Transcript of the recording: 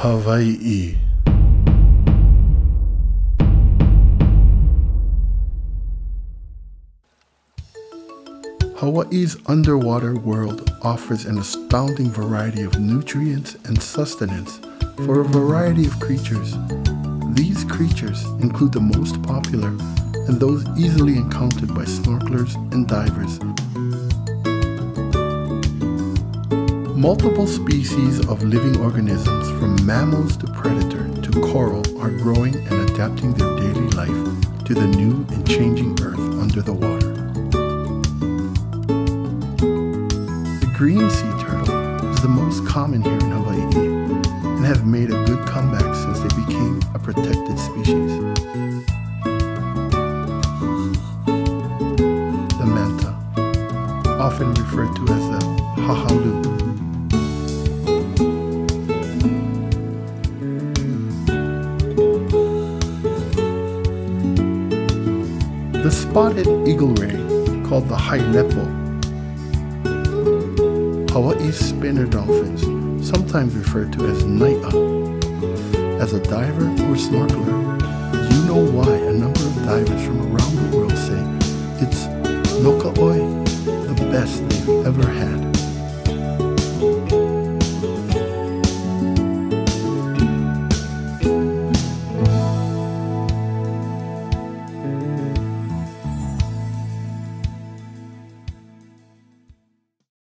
Hawaii. Hawaii's underwater world offers an astounding variety of nutrients and sustenance for a variety of creatures. These creatures include the most popular and those easily encountered by snorkelers and divers. Multiple species of living organisms, from mammals to predator to coral, are growing and adapting their daily life to the new and changing earth under the water. The green sea turtle is the most common here in Hawaii and have made a good comeback since they became a protected species. The manta, often referred to as the hahalu. The spotted eagle ray, called the hailepo. Hawaii's spinner dolphins, sometimes referred to as naia. As a diver or snorkeler, you know why a number of divers from around the world say it's no ka oi, the best they've ever had.